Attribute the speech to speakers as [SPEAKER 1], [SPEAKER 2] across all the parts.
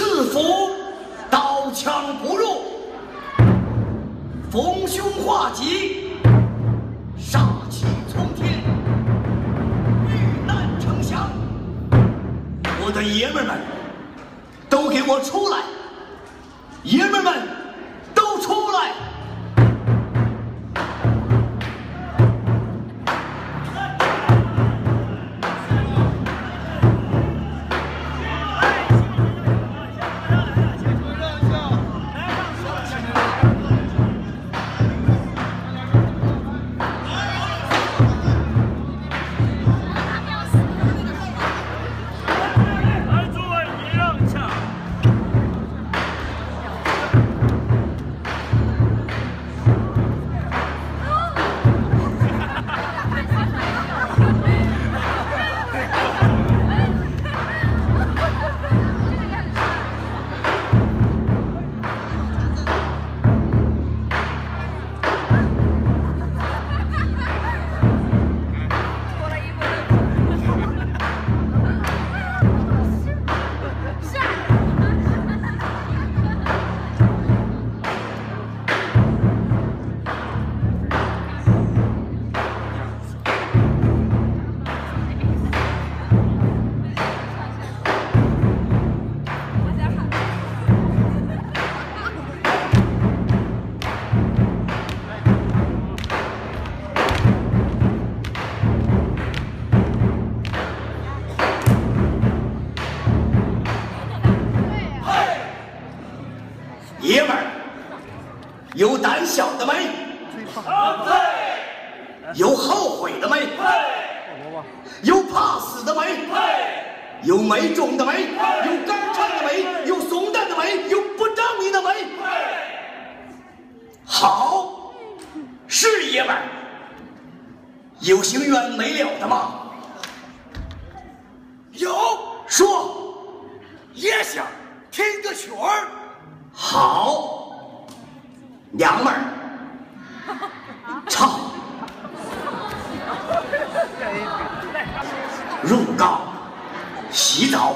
[SPEAKER 1] 赐福刀枪不入，逢凶化吉，煞气冲天，遇难成祥。我的爷们们，都给我出来！爷们们，都出！来，小的没？有后悔的没？有怕死的没？有没种的没？有肝颤的没？有怂蛋的没？有不正义的没？好，是爷们儿。有行冤没了的吗？有，说，
[SPEAKER 2] 也想听个曲儿。
[SPEAKER 1] 好，娘们儿，操，入缸洗澡，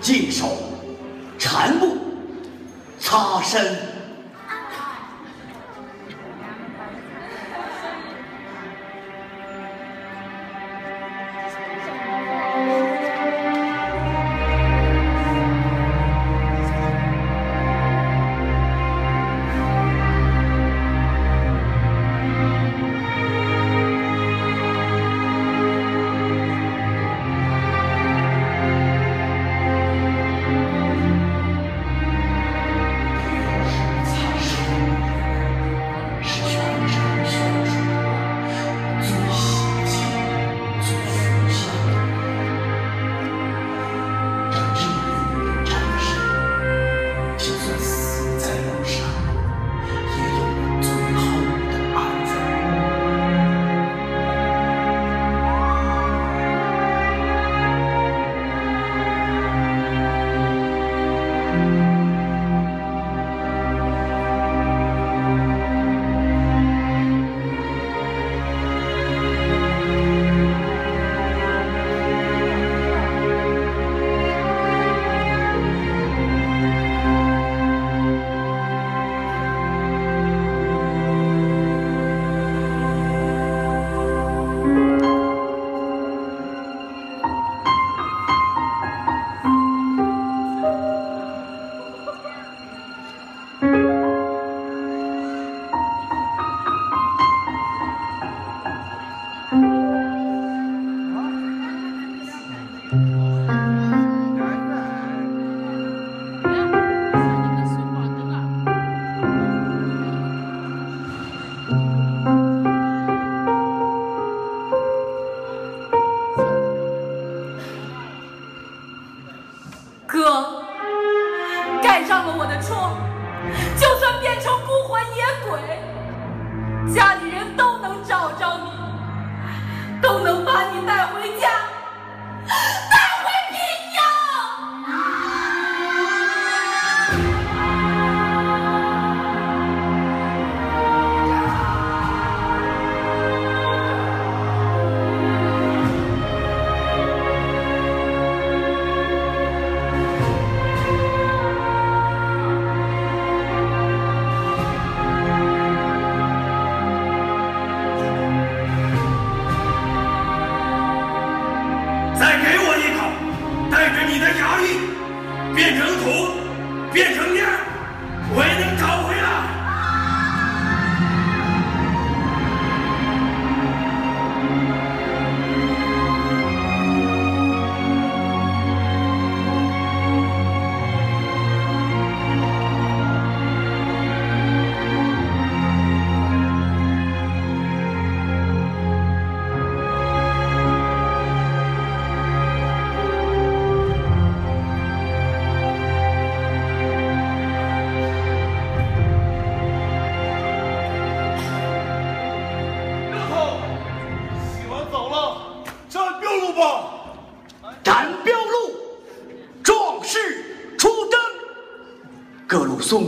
[SPEAKER 3] 净手缠布，擦身。哥，
[SPEAKER 4] 盖上了我
[SPEAKER 3] 的窗，就算变成孤魂野鬼，家
[SPEAKER 5] 里人都能
[SPEAKER 1] 找着你，都能把你带回家。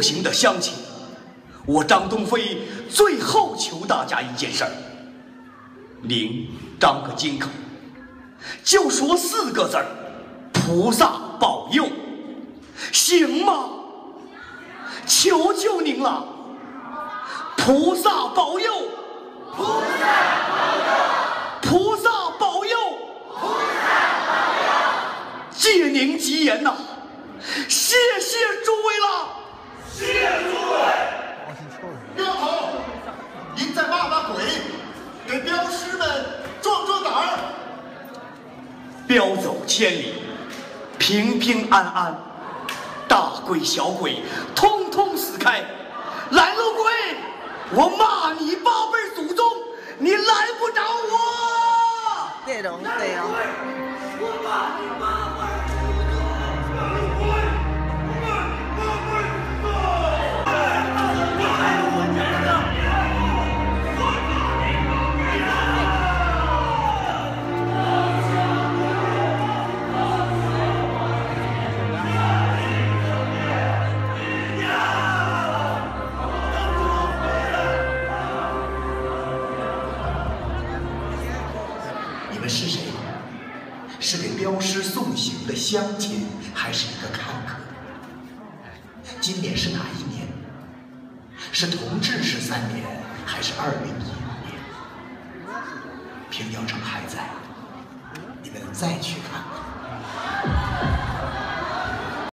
[SPEAKER 1] 行的乡亲，我张东飞最后求大家一件事儿：您张个金口，就说四个字儿“菩萨保佑”，行吗？求求您了，菩萨保佑！
[SPEAKER 3] 菩萨保佑！
[SPEAKER 1] 菩萨保佑！
[SPEAKER 3] 菩萨保佑！
[SPEAKER 1] 借您吉言呐，谢谢诸位了。
[SPEAKER 3] 谢诸位，
[SPEAKER 2] 镖头，您再骂骂鬼，给镖师们壮壮胆儿。
[SPEAKER 1] 镖走千里，平平安安，大鬼小鬼通通死开。来了鬼，我骂你八辈祖宗，你拦不着我。
[SPEAKER 4] 对的，对呀。
[SPEAKER 3] 我骂你八
[SPEAKER 1] 是给镖师送行的乡亲，还是一个看客。今年是哪一年？是同治十三年，还是二零一五年？平遥城还在，你们再去看看。